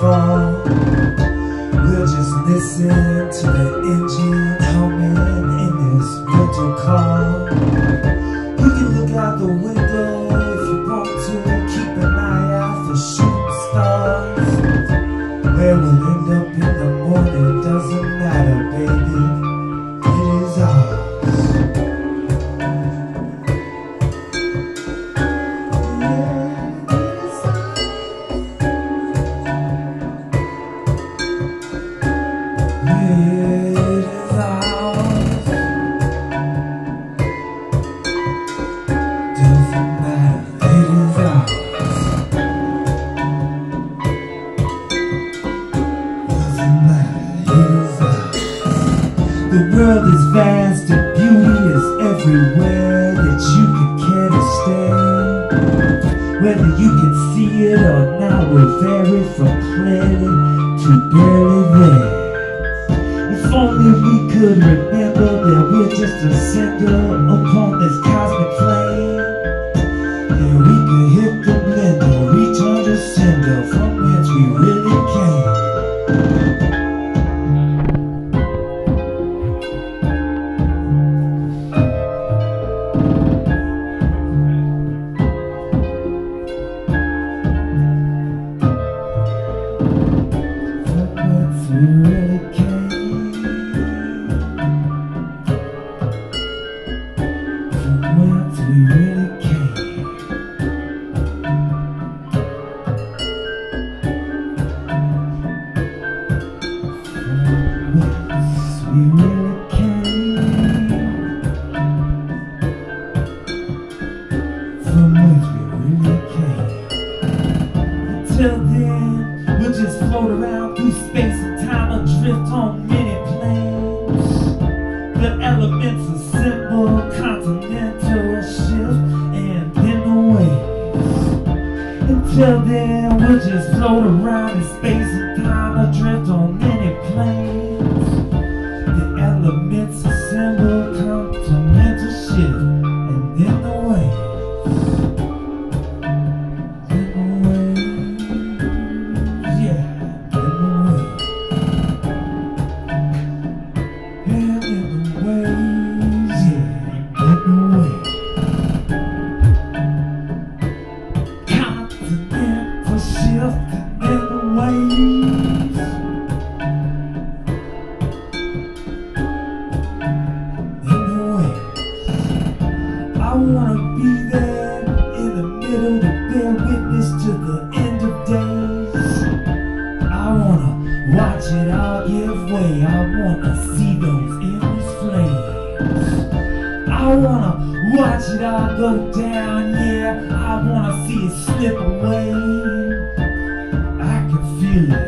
fall We'll just listen to the engine humming in this rental car. You can look out the window if you want to. Keep an eye out for shooting stars. Where we'll end up in the morning doesn't matter, baby. World is vast and beauty is everywhere that you can care to stay. Whether you can see it or not will vary from clearly to barely there. If only we could remember that we're just a cinder upon this cosmic plane. Until then, we'll just float around through space adrift on many planes. The elements assemble, continental shift, and then the waves. Until then, we'll just float around wanna be there in the middle to bear witness to the end of days. I wanna watch it all give way. I wanna see those endless flames. I wanna watch it all go down, yeah. I wanna see it slip away. I can feel it